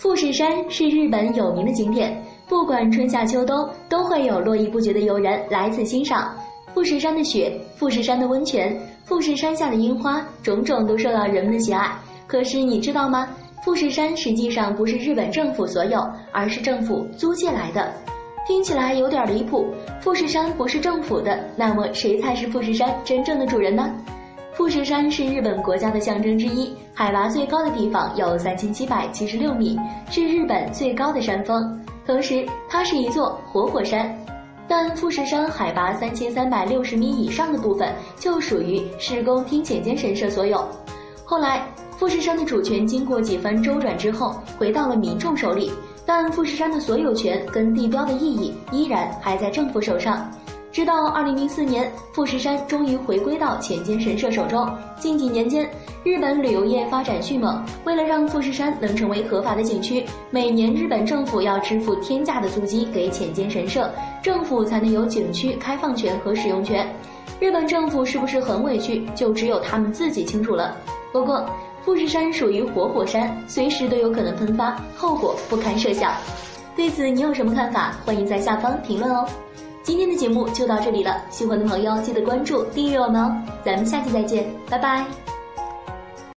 富士山是日本有名的景点，不管春夏秋冬，都会有络绎不绝的游人来此欣赏。富士山的雪，富士山的温泉，富士山下的樱花，种种都受到人们的喜爱。可是你知道吗？富士山实际上不是日本政府所有，而是政府租借来的。听起来有点离谱。富士山不是政府的，那么谁才是富士山真正的主人呢？富士山是日本国家的象征之一，海拔最高的地方有三千七百七十六米，是日本最高的山峰。同时，它是一座活火山。但富士山海拔三千三百六十米以上的部分就属于施工听浅间神社所有。后来，富士山的主权经过几番周转之后，回到了民众手里。但富士山的所有权跟地标的意义依然还在政府手上。直到二零零四年，富士山终于回归到浅间神社手中。近几年间，日本旅游业发展迅猛，为了让富士山能成为合法的景区，每年日本政府要支付天价的租金给浅间神社，政府才能有景区开放权和使用权。日本政府是不是很委屈，就只有他们自己清楚了。不过，富士山属于活火山，随时都有可能喷发，后果不堪设想。对此你有什么看法？欢迎在下方评论哦。今天的节目就到这里了，喜欢的朋友记得关注、订阅我们哦。咱们下期再见，拜拜。